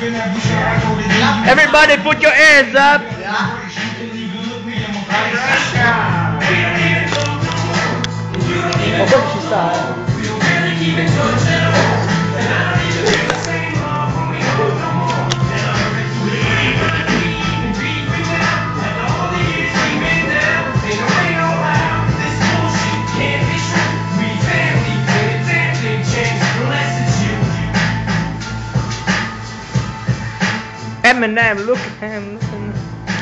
Everybody put your hands up. Oh, Eminem, look at him. Look at him.